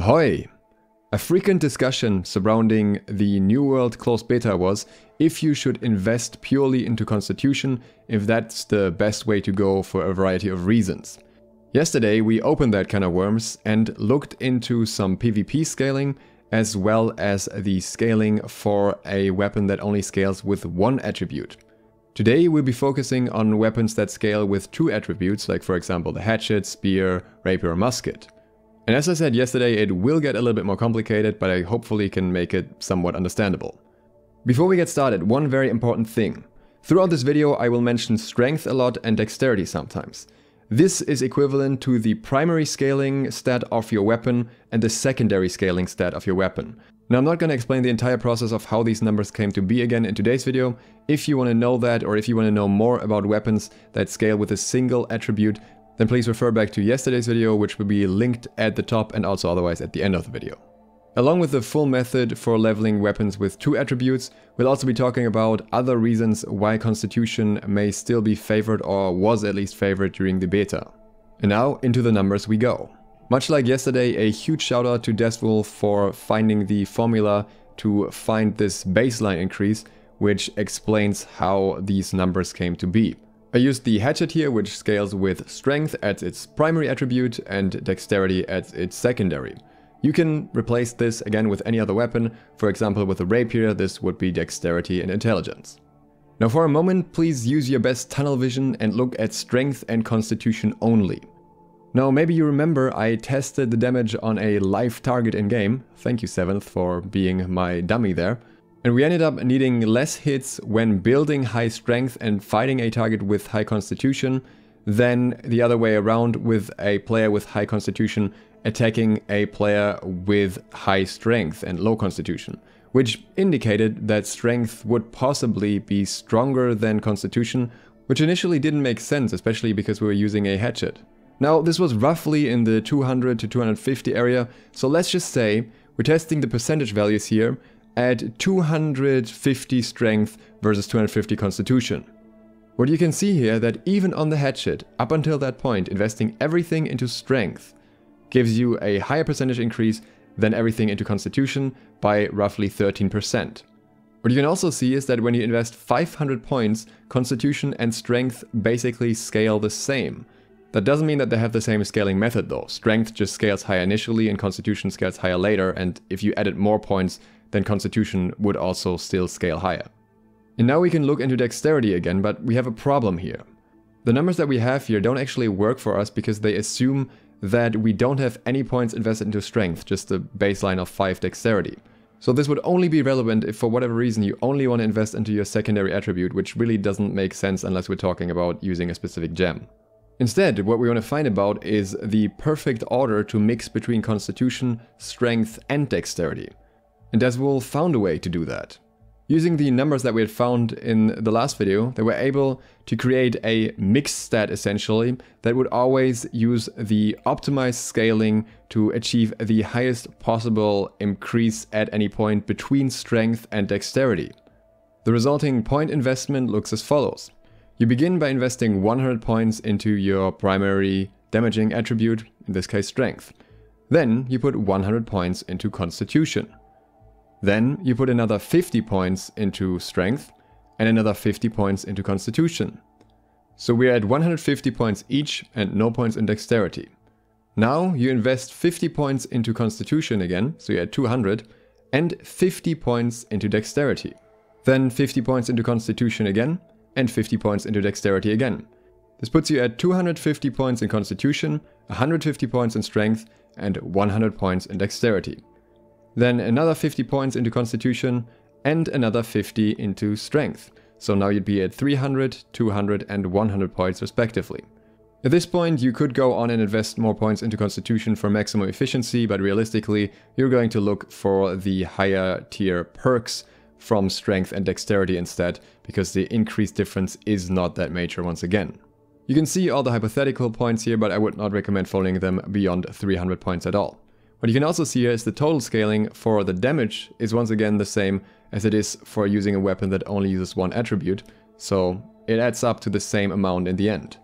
Hoi! A frequent discussion surrounding the New World closed beta was if you should invest purely into Constitution, if that's the best way to go for a variety of reasons. Yesterday we opened that can of worms and looked into some PvP scaling as well as the scaling for a weapon that only scales with one attribute. Today we'll be focusing on weapons that scale with two attributes, like for example the hatchet, spear, rapier or musket. And as I said yesterday, it will get a little bit more complicated, but I hopefully can make it somewhat understandable. Before we get started, one very important thing. Throughout this video I will mention strength a lot and dexterity sometimes. This is equivalent to the primary scaling stat of your weapon and the secondary scaling stat of your weapon. Now I'm not going to explain the entire process of how these numbers came to be again in today's video. If you want to know that or if you want to know more about weapons that scale with a single attribute, then please refer back to yesterday's video, which will be linked at the top and also otherwise at the end of the video. Along with the full method for leveling weapons with two attributes, we'll also be talking about other reasons why Constitution may still be favored or was at least favored during the beta. And now into the numbers we go. Much like yesterday, a huge shout out to Dezvul for finding the formula to find this baseline increase, which explains how these numbers came to be. I used the hatchet here, which scales with strength as its primary attribute and dexterity as its secondary. You can replace this again with any other weapon, for example with a rapier this would be dexterity and intelligence. Now for a moment please use your best tunnel vision and look at strength and constitution only. Now maybe you remember I tested the damage on a live target in game, thank you Sevnth for being my dummy there, and we ended up needing less hits when building high strength and fighting a target with high constitution than the other way around with a player with high constitution attacking a player with high strength and low constitution, which indicated that strength would possibly be stronger than constitution, which initially didn't make sense, especially because we were using a hatchet. Now, this was roughly in the 200 to 250 area, so let's just say we're testing the percentage values here at 250 strength versus 250 constitution. What you can see here that even on the hatchet, up until that point, investing everything into strength gives you a higher percentage increase than everything into constitution by roughly 13%. What you can also see is that when you invest 500 points, constitution and strength basically scale the same. That doesn't mean that they have the same scaling method though. Strength just scales higher initially and constitution scales higher later and if you added more points, then Constitution would also still scale higher. And now we can look into Dexterity again, but we have a problem here. The numbers that we have here don't actually work for us because they assume that we don't have any points invested into Strength, just a baseline of 5 Dexterity. So this would only be relevant if for whatever reason you only want to invest into your secondary attribute, which really doesn't make sense unless we're talking about using a specific gem. Instead, what we want to find about is the perfect order to mix between Constitution, Strength and Dexterity. And Dezvul found a way to do that. Using the numbers that we had found in the last video, they were able to create a mixed stat essentially that would always use the optimized scaling to achieve the highest possible increase at any point between strength and dexterity. The resulting point investment looks as follows. You begin by investing 100 points into your primary damaging attribute, in this case strength. Then you put 100 points into constitution. Then you put another 50 points into strength and another 50 points into constitution. So we're at 150 points each and no points in dexterity. Now you invest 50 points into constitution again, so you're at 200, and 50 points into dexterity. Then 50 points into constitution again, and 50 points into dexterity again. This puts you at 250 points in constitution, 150 points in strength, and 100 points in dexterity then another 50 points into constitution, and another 50 into strength. So now you'd be at 300, 200 and 100 points respectively. At this point you could go on and invest more points into constitution for maximum efficiency, but realistically you're going to look for the higher tier perks from strength and dexterity instead, because the increased difference is not that major once again. You can see all the hypothetical points here, but I would not recommend following them beyond 300 points at all. What you can also see here is the total scaling for the damage is once again the same as it is for using a weapon that only uses one attribute, so it adds up to the same amount in the end.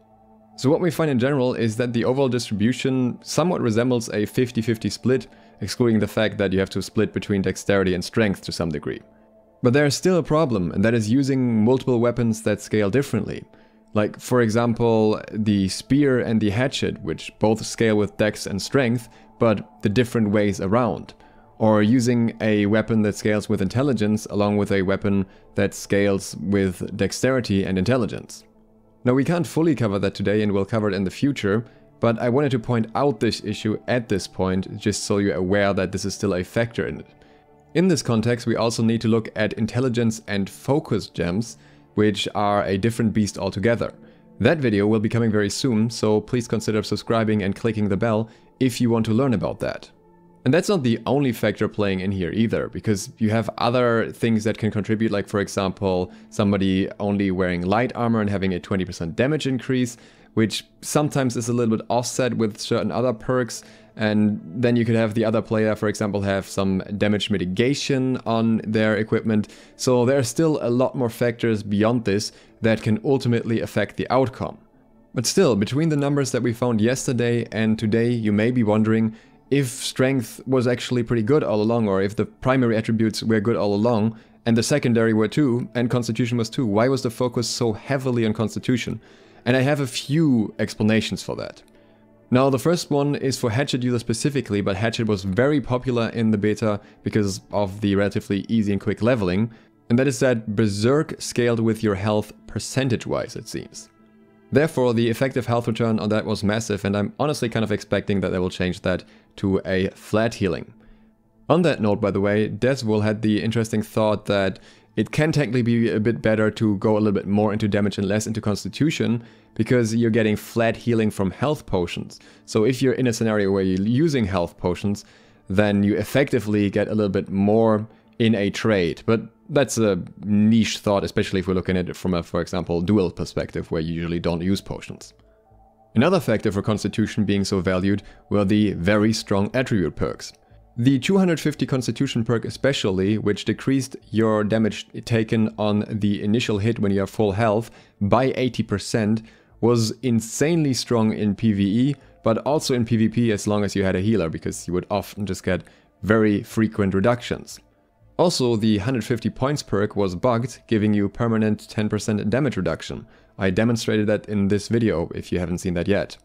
So what we find in general is that the overall distribution somewhat resembles a 50-50 split, excluding the fact that you have to split between dexterity and strength to some degree. But there is still a problem, and that is using multiple weapons that scale differently. Like, for example, the spear and the hatchet, which both scale with dex and strength, but the different ways around. Or using a weapon that scales with intelligence along with a weapon that scales with dexterity and intelligence. Now we can't fully cover that today and we'll cover it in the future, but I wanted to point out this issue at this point just so you're aware that this is still a factor in it. In this context we also need to look at intelligence and focus gems, which are a different beast altogether. That video will be coming very soon, so please consider subscribing and clicking the bell if you want to learn about that. And that's not the only factor playing in here either, because you have other things that can contribute, like for example, somebody only wearing light armor and having a 20% damage increase, which sometimes is a little bit offset with certain other perks. And then you could have the other player, for example, have some damage mitigation on their equipment. So there are still a lot more factors beyond this that can ultimately affect the outcome. But still, between the numbers that we found yesterday and today, you may be wondering, if strength was actually pretty good all along, or if the primary attributes were good all along, and the secondary were too, and constitution was too, why was the focus so heavily on constitution? And I have a few explanations for that. Now the first one is for Hatchet users specifically, but Hatchet was very popular in the beta because of the relatively easy and quick leveling, and that is that Berserk scaled with your health percentage-wise, it seems. Therefore, the effective health return on that was massive, and I'm honestly kind of expecting that they will change that to a flat healing. On that note, by the way, Dezvul had the interesting thought that it can technically be a bit better to go a little bit more into damage and less into constitution, because you're getting flat healing from health potions. So if you're in a scenario where you're using health potions, then you effectively get a little bit more in a trade. But that's a niche thought, especially if we're looking at it from a, for example, duel perspective, where you usually don't use potions. Another factor for Constitution being so valued were the very strong attribute perks. The 250 Constitution perk especially, which decreased your damage taken on the initial hit when you have full health by 80%, was insanely strong in PvE, but also in PvP as long as you had a healer, because you would often just get very frequent reductions. Also, the 150 points perk was bugged, giving you permanent 10% damage reduction. I demonstrated that in this video, if you haven't seen that yet.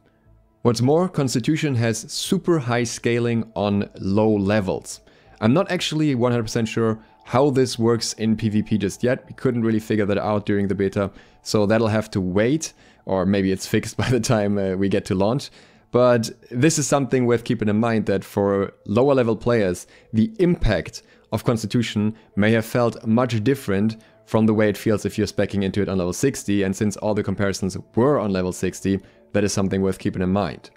What's more, Constitution has super high scaling on low levels. I'm not actually 100% sure how this works in PvP just yet, we couldn't really figure that out during the beta, so that'll have to wait, or maybe it's fixed by the time uh, we get to launch. But this is something worth keeping in mind that for lower level players, the impact of Constitution may have felt much different from the way it feels if you're specking into it on level 60, and since all the comparisons were on level 60, that is something worth keeping in mind.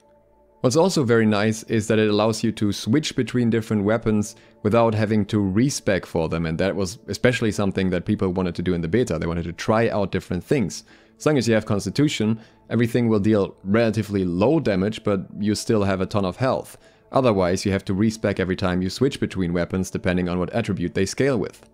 What's also very nice is that it allows you to switch between different weapons without having to respec for them, and that was especially something that people wanted to do in the beta. They wanted to try out different things. As long as you have Constitution, everything will deal relatively low damage, but you still have a ton of health. Otherwise, you have to respec every time you switch between weapons depending on what attribute they scale with.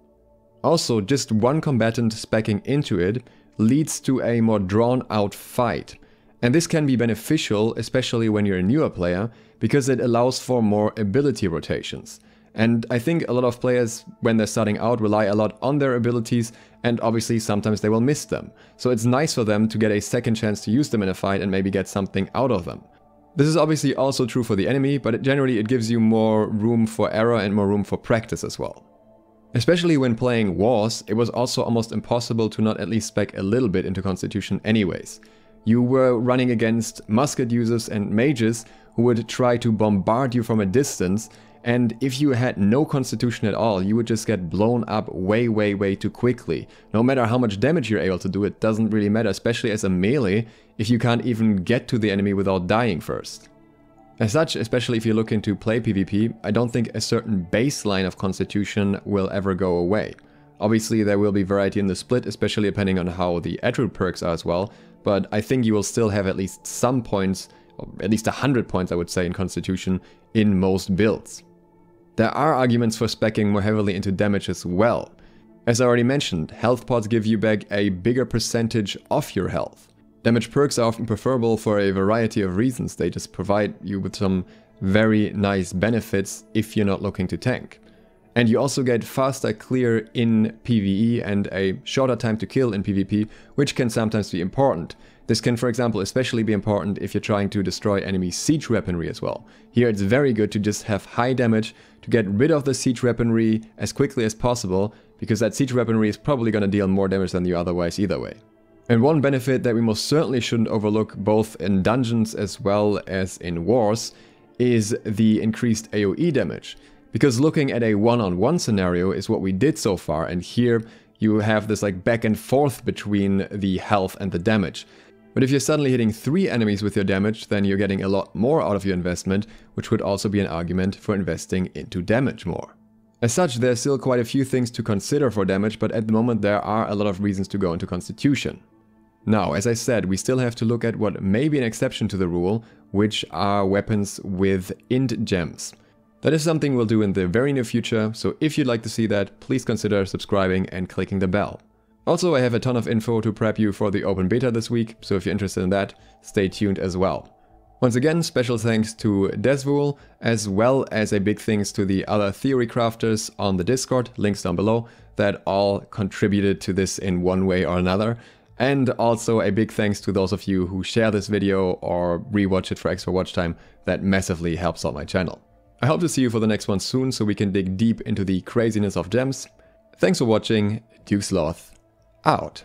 Also, just one combatant specking into it leads to a more drawn out fight. And this can be beneficial, especially when you're a newer player, because it allows for more ability rotations. And I think a lot of players, when they're starting out, rely a lot on their abilities, and obviously sometimes they will miss them. So it's nice for them to get a second chance to use them in a fight and maybe get something out of them. This is obviously also true for the enemy, but it generally it gives you more room for error and more room for practice as well. Especially when playing wars, it was also almost impossible to not at least spec a little bit into Constitution anyways. You were running against musket users and mages who would try to bombard you from a distance and if you had no constitution at all, you would just get blown up way, way, way too quickly. No matter how much damage you're able to do, it doesn't really matter, especially as a melee, if you can't even get to the enemy without dying first. As such, especially if you're looking to play PvP, I don't think a certain baseline of constitution will ever go away. Obviously there will be variety in the split, especially depending on how the attribute perks are as well, but I think you will still have at least some points, or at least 100 points I would say in constitution, in most builds. There are arguments for specking more heavily into damage as well. As I already mentioned, health pods give you back a bigger percentage of your health. Damage perks are often preferable for a variety of reasons, they just provide you with some very nice benefits if you're not looking to tank. And you also get faster clear in PvE and a shorter time to kill in PvP, which can sometimes be important. This can for example especially be important if you're trying to destroy enemy siege weaponry as well. Here it's very good to just have high damage to get rid of the siege weaponry as quickly as possible, because that siege weaponry is probably going to deal more damage than you otherwise either way. And one benefit that we most certainly shouldn't overlook both in dungeons as well as in wars is the increased AoE damage. Because looking at a one-on-one -on -one scenario is what we did so far, and here you have this like back and forth between the health and the damage. But if you're suddenly hitting 3 enemies with your damage, then you're getting a lot more out of your investment, which would also be an argument for investing into damage more. As such, there's still quite a few things to consider for damage, but at the moment there are a lot of reasons to go into Constitution. Now, as I said, we still have to look at what may be an exception to the rule, which are weapons with int gems. That is something we'll do in the very near future, so if you'd like to see that, please consider subscribing and clicking the bell. Also, I have a ton of info to prep you for the open beta this week, so if you're interested in that, stay tuned as well. Once again, special thanks to Dezvul, as well as a big thanks to the other theory crafters on the Discord, links down below, that all contributed to this in one way or another. And also a big thanks to those of you who share this video or rewatch it for extra watch time, that massively helps out my channel. I hope to see you for the next one soon so we can dig deep into the craziness of gems. Thanks for watching, Duke Sloth, out.